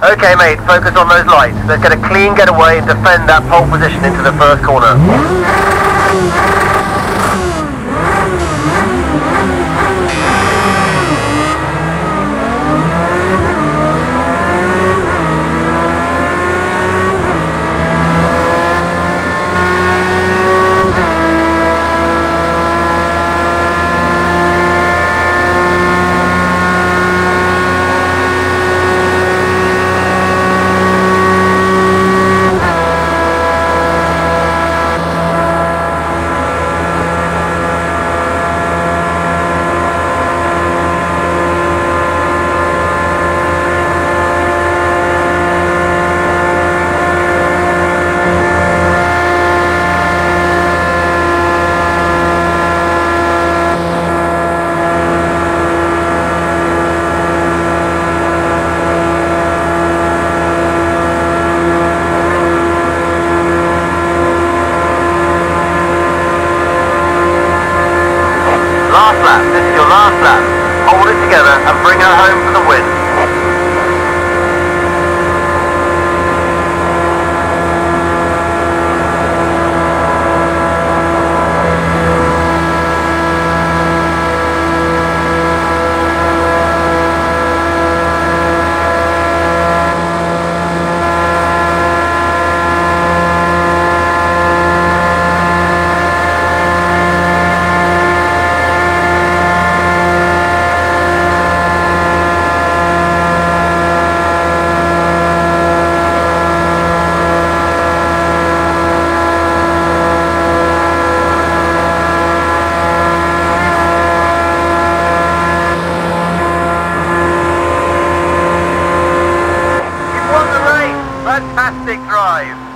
Okay, mate, focus on those lights. Let's get a clean getaway and defend that pole position into the first corner. Last lap, this is your last lap. Hold it together and bring her home for the win. Fantastic drive!